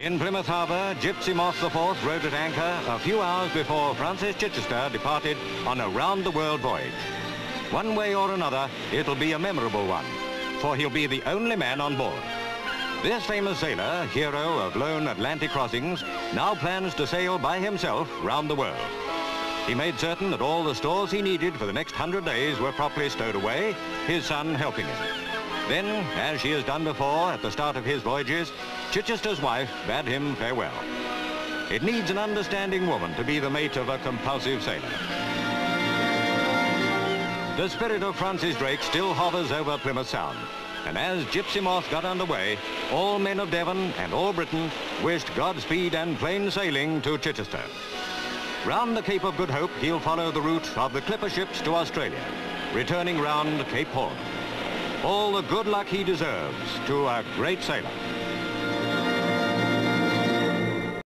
In Plymouth Harbour, Gypsy Moth IV rode at anchor a few hours before Francis Chichester departed on a round-the-world voyage. One way or another, it'll be a memorable one, for he'll be the only man on board. This famous sailor, hero of lone Atlantic crossings, now plans to sail by himself round the world. He made certain that all the stores he needed for the next hundred days were properly stowed away, his son helping him. Then, as she has done before at the start of his voyages, Chichester's wife bade him farewell. It needs an understanding woman to be the mate of a compulsive sailor. The spirit of Francis Drake still hovers over Plymouth Sound. And as Gypsy Moth got underway, all men of Devon and all Britain wished Godspeed and plain sailing to Chichester. Round the Cape of Good Hope, he'll follow the route of the clipper ships to Australia, returning round Cape Horn. All the good luck he deserves to a great sailor.